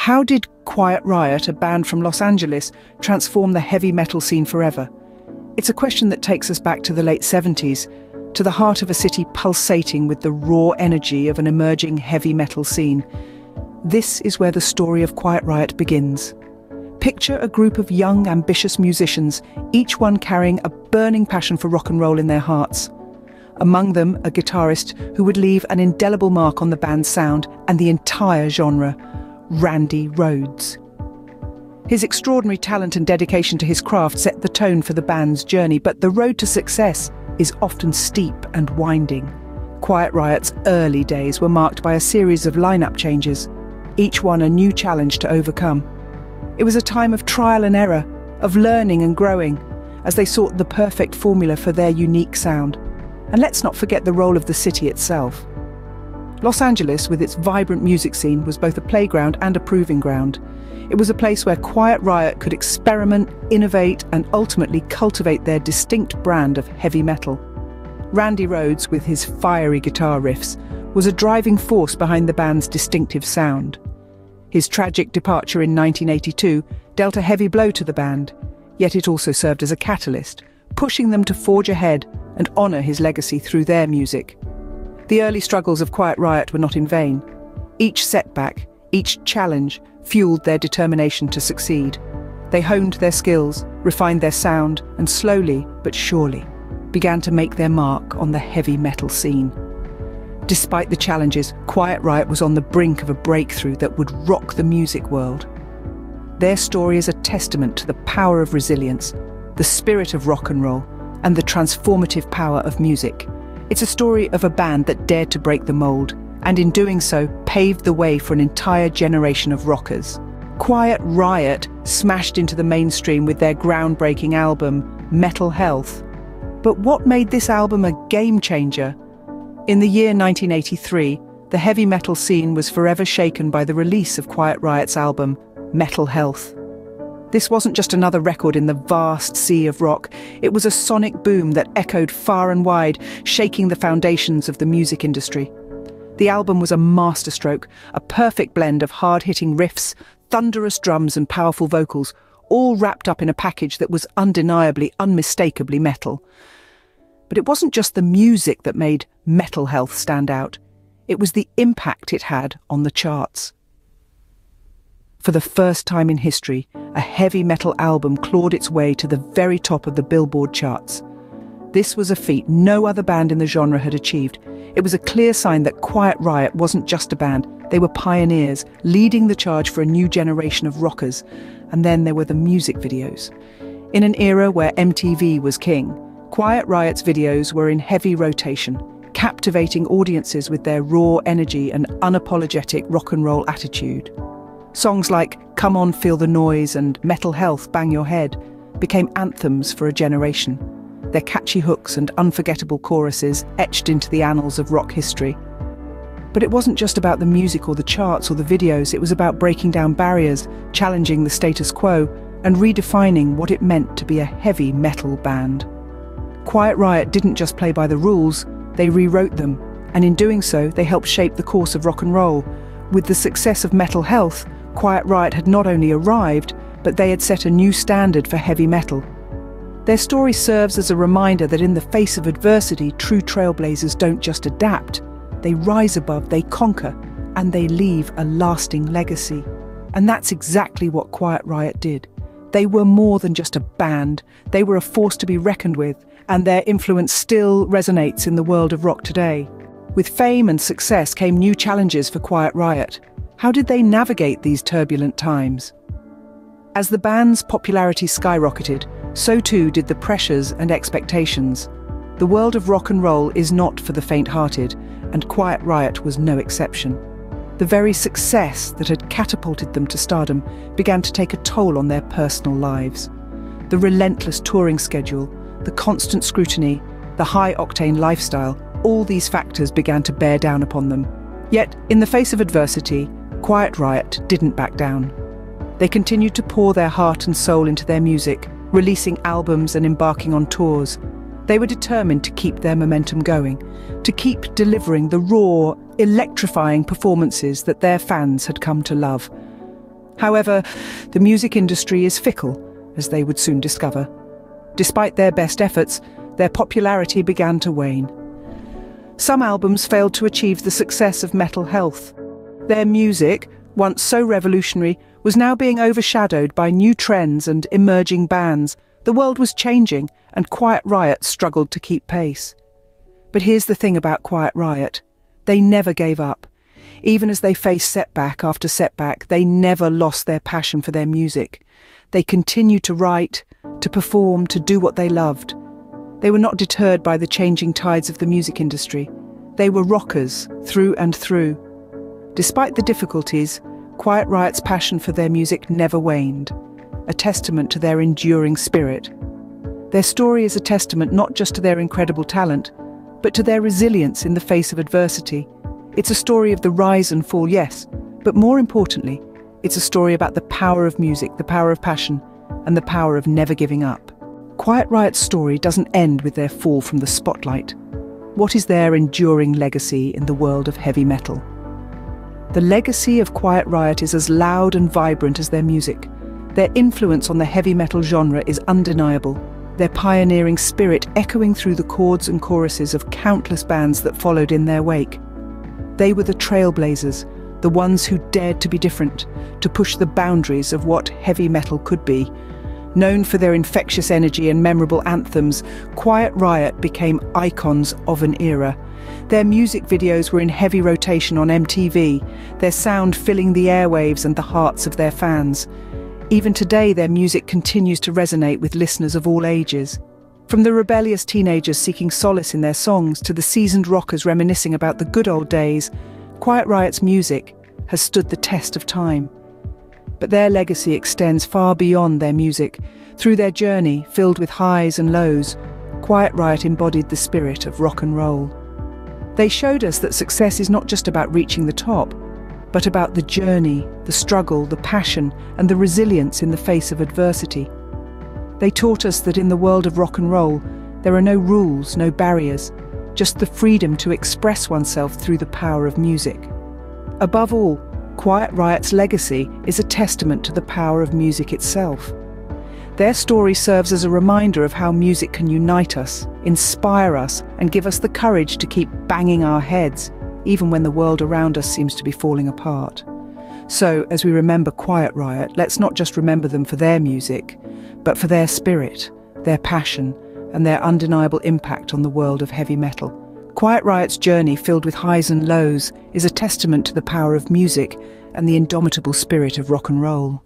how did Quiet Riot, a band from Los Angeles, transform the heavy metal scene forever? It's a question that takes us back to the late 70s, to the heart of a city pulsating with the raw energy of an emerging heavy metal scene. This is where the story of Quiet Riot begins. Picture a group of young, ambitious musicians, each one carrying a burning passion for rock and roll in their hearts. Among them, a guitarist who would leave an indelible mark on the band's sound and the entire genre, Randy Rhoads. His extraordinary talent and dedication to his craft set the tone for the band's journey, but the road to success is often steep and winding. Quiet Riot's early days were marked by a series of lineup changes, each one a new challenge to overcome. It was a time of trial and error, of learning and growing, as they sought the perfect formula for their unique sound. And let's not forget the role of the city itself. Los Angeles, with its vibrant music scene, was both a playground and a proving ground. It was a place where Quiet Riot could experiment, innovate, and ultimately cultivate their distinct brand of heavy metal. Randy Rhoads, with his fiery guitar riffs, was a driving force behind the band's distinctive sound. His tragic departure in 1982 dealt a heavy blow to the band, yet it also served as a catalyst, pushing them to forge ahead and honour his legacy through their music. The early struggles of Quiet Riot were not in vain. Each setback, each challenge, fueled their determination to succeed. They honed their skills, refined their sound, and slowly, but surely, began to make their mark on the heavy metal scene. Despite the challenges, Quiet Riot was on the brink of a breakthrough that would rock the music world. Their story is a testament to the power of resilience, the spirit of rock and roll, and the transformative power of music. It's a story of a band that dared to break the mold, and in doing so, paved the way for an entire generation of rockers. Quiet Riot smashed into the mainstream with their groundbreaking album, Metal Health. But what made this album a game changer? In the year 1983, the heavy metal scene was forever shaken by the release of Quiet Riot's album, Metal Health. This wasn't just another record in the vast sea of rock, it was a sonic boom that echoed far and wide, shaking the foundations of the music industry. The album was a masterstroke, a perfect blend of hard-hitting riffs, thunderous drums and powerful vocals, all wrapped up in a package that was undeniably, unmistakably metal. But it wasn't just the music that made Metal Health stand out. It was the impact it had on the charts. For the first time in history, a heavy metal album clawed its way to the very top of the Billboard charts. This was a feat no other band in the genre had achieved. It was a clear sign that Quiet Riot wasn't just a band, they were pioneers, leading the charge for a new generation of rockers. And then there were the music videos. In an era where MTV was king, Quiet Riot's videos were in heavy rotation, captivating audiences with their raw energy and unapologetic rock and roll attitude. Songs like Cum On Feel the Noize and Metal Health Bang Your Head became anthems for a generation, their catchy hooks and unforgettable choruses etched into the annals of rock history. But it wasn't just about the music or the charts or the videos, it was about breaking down barriers, challenging the status quo, and redefining what it meant to be a heavy metal band. Quiet Riot didn't just play by the rules, they rewrote them, and in doing so, they helped shape the course of rock and roll. With the success of Metal Health, Quiet Riot had not only arrived, but they had set a new standard for heavy metal. Their story serves as a reminder that in the face of adversity, true trailblazers don't just adapt, they rise above, they conquer, and they leave a lasting legacy. And that's exactly what Quiet Riot did. They were more than just a band, they were a force to be reckoned with, and their influence still resonates in the world of rock today. With fame and success came new challenges for Quiet Riot. How did they navigate these turbulent times? As the band's popularity skyrocketed, so too did the pressures and expectations. The world of rock and roll is not for the faint-hearted, and Quiet Riot was no exception. The very success that had catapulted them to stardom began to take a toll on their personal lives. The relentless touring schedule, the constant scrutiny, the high-octane lifestyle, all these factors began to bear down upon them. Yet, in the face of adversity, Quiet Riot didn't back down. They continued to pour their heart and soul into their music, releasing albums and embarking on tours. They were determined to keep their momentum going, to keep delivering the raw, electrifying performances that their fans had come to love. However, the music industry is fickle, as they would soon discover. Despite their best efforts, their popularity began to wane. Some albums failed to achieve the success of Metal Health. Their music, once so revolutionary, was now being overshadowed by new trends and emerging bands. The world was changing, and Quiet Riot struggled to keep pace. But here's the thing about Quiet Riot. They never gave up. Even as they faced setback after setback, they never lost their passion for their music. They continued to write, to perform, to do what they loved. They were not deterred by the changing tides of the music industry. They were rockers, through and through. Despite the difficulties, Quiet Riot's passion for their music never waned, a testament to their enduring spirit. Their story is a testament not just to their incredible talent, but to their resilience in the face of adversity. It's a story of the rise and fall, yes, but more importantly, it's a story about the power of music, the power of passion, and the power of never giving up. Quiet Riot's story doesn't end with their fall from the spotlight. What is their enduring legacy in the world of heavy metal? The legacy of Quiet Riot is as loud and vibrant as their music. Their influence on the heavy metal genre is undeniable, their pioneering spirit echoing through the chords and choruses of countless bands that followed in their wake. They were the trailblazers, the ones who dared to be different, to push the boundaries of what heavy metal could be. Known for their infectious energy and memorable anthems, Quiet Riot became icons of an era. Their music videos were in heavy rotation on MTV, their sound filling the airwaves and the hearts of their fans. Even today, their music continues to resonate with listeners of all ages. From the rebellious teenagers seeking solace in their songs to the seasoned rockers reminiscing about the good old days, Quiet Riot's music has stood the test of time. But their legacy extends far beyond their music. Through their journey, filled with highs and lows, Quiet Riot embodied the spirit of rock and roll. They showed us that success is not just about reaching the top, but about the journey, the struggle, the passion, and the resilience in the face of adversity. They taught us that in the world of rock and roll, there are no rules, no barriers, just the freedom to express oneself through the power of music. Above all, Quiet Riot's legacy is a testament to the power of music itself. Their story serves as a reminder of how music can unite us, inspire us, and give us the courage to keep banging our heads even when the world around us seems to be falling apart. So, as we remember Quiet Riot, let's not just remember them for their music, but for their spirit, their passion, and their undeniable impact on the world of heavy metal. Quiet Riot's journey, filled with highs and lows, is a testament to the power of music and the indomitable spirit of rock and roll.